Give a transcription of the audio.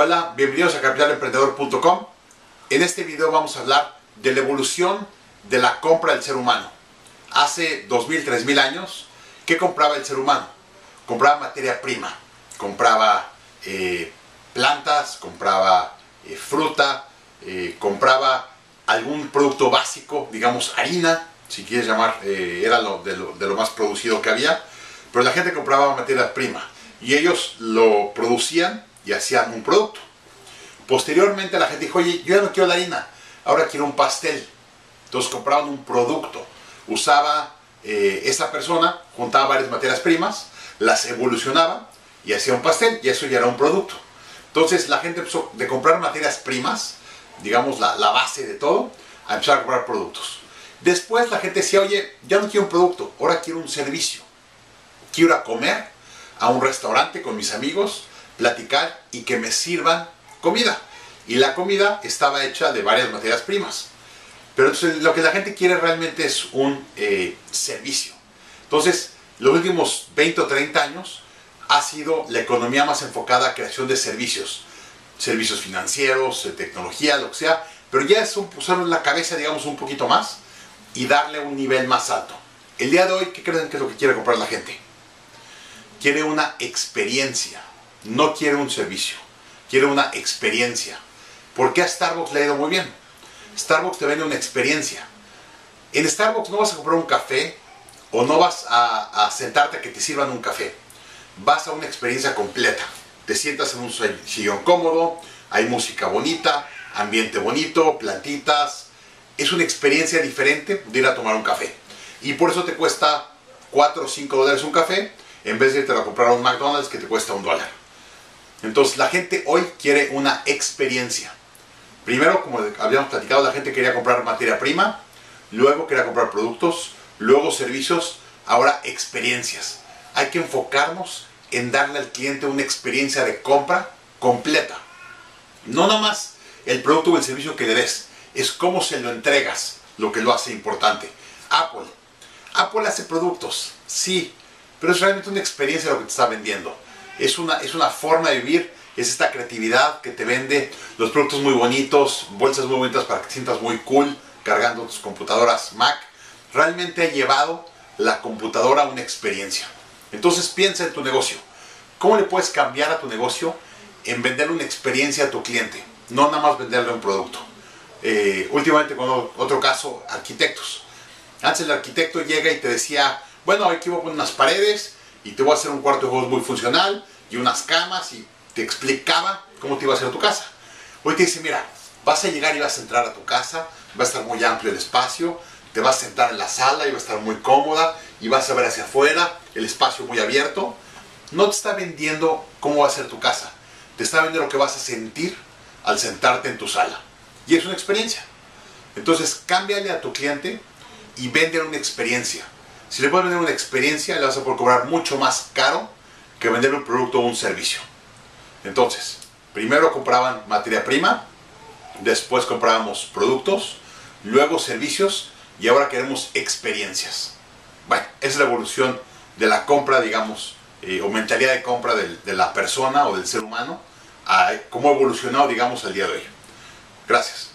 Hola, bienvenidos a capitalemprendedor.com. En este video vamos a hablar de la evolución de la compra del ser humano. Hace 2000, 3000 años, ¿qué compraba el ser humano? Compraba materia prima, compraba eh, plantas, compraba eh, fruta, eh, compraba algún producto básico, digamos harina, si quieres llamar, era lo de, de lo más producido que había, pero la gente compraba materia prima y ellos lo producían y hacían un producto. Posteriormente la gente dijo, oye, yo ya no quiero la harina, ahora quiero un pastel. Entonces compraban un producto. Usaba eh, esa persona, juntaba varias materias primas, las evolucionaba y hacía un pastel y eso ya era un producto. Entonces la gente empezó de comprar materias primas, digamos la, la base de todo, a empezar a comprar productos. Después la gente decía, oye, ya no quiero un producto, ahora quiero un servicio. Quiero comer a un restaurante con mis amigos, platicar y que me sirvan comida. Y la comida estaba hecha de varias materias primas. Pero lo que la gente quiere realmente es un eh, servicio. Entonces, los últimos 20 o 30 años ha sido la economía más enfocada a creación de servicios. Servicios financieros, de tecnología, lo que sea. Pero ya es un, usar la cabeza, digamos, un poquito más y darle un nivel más alto. El día de hoy, ¿qué creen que es lo que quiere comprar la gente? Quiere una experiencia no quiere un servicio, quiere una experiencia. ¿Por qué a Starbucks le ha ido muy bien? Starbucks te vende una experiencia. En Starbucks no vas a comprar un café o no vas a, sentarte a que te sirvan un café. Vas a una experiencia completa. Te sientas en un sillón cómodo, hay música bonita, ambiente bonito, plantitas. Es una experiencia diferente de ir a tomar un café. Y por eso te cuesta 4 o 5 dólares un café en vez de irte a comprar un McDonald's que te cuesta un dólar. Entonces la gente hoy quiere una experiencia. Primero, como habíamos platicado, la gente quería comprar materia prima, luego quería comprar productos, luego servicios, ahora experiencias. Hay que enfocarnos en darle al cliente una experiencia de compra completa. No nomás el producto o el servicio que le des, es cómo se lo entregas lo que lo hace importante. Apple. Apple hace productos, sí, pero es realmente una experiencia lo que te está vendiendo es una, es una forma de vivir, es esta creatividad que te vende los productos muy bonitos, bolsas muy bonitas para que te sientas muy cool cargando tus computadoras Mac. Realmente ha llevado la computadora a una experiencia. Entonces piensa en tu negocio. ¿Cómo le puedes cambiar a tu negocio en venderle una experiencia a tu cliente? No nada más venderle un producto. Eh, últimamente con otro caso, arquitectos. Antes el arquitecto llega y te decía, bueno, aquí voy poner unas paredes y te voy a hacer un cuarto de juegos muy funcional y unas camas y te explicaba cómo te iba a hacer tu casa. Hoy te dice, mira, vas a llegar y vas a entrar a tu casa, va a estar muy amplio el espacio, te vas a sentar en la sala y va a estar muy cómoda y vas a ver hacia afuera, el espacio muy abierto. No te está vendiendo cómo va a ser tu casa, te está vendiendo lo que vas a sentir al sentarte en tu sala. Y es una experiencia. Entonces, cámbiale a tu cliente y véndele una experiencia. Si le puedes vender una experiencia, le vas a poder cobrar mucho más caro que vender un producto o un servicio. Entonces, primero compraban materia prima, después comprábamos productos, luego servicios y ahora queremos experiencias. Bueno, esa es la evolución de la compra, digamos, eh, o mentalidad de compra de, la persona o del ser humano, a cómo ha evolucionado, digamos, al día de hoy. Gracias.